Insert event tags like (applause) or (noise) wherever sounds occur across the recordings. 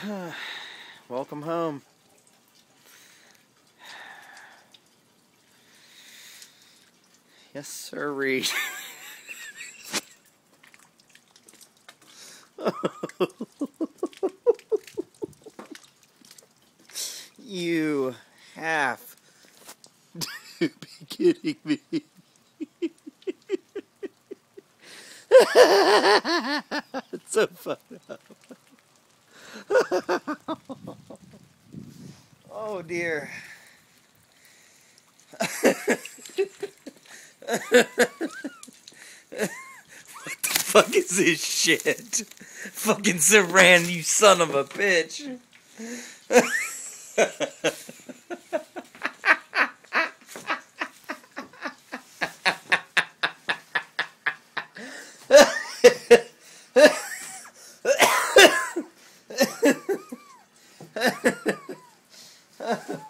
(sighs) Welcome home. Yes, sir, Reed. (laughs) you have to (laughs) be kidding me. (laughs) it's so fun. (laughs) oh dear. what the fuck is this shit? Fucking Saran, you son of a bitch. (laughs)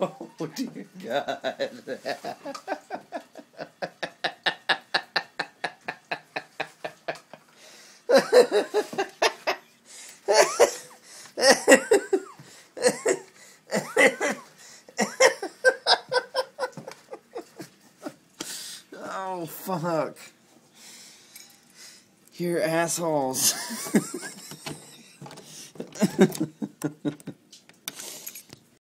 oh dear God. oh fuck. You're assholes. (laughs)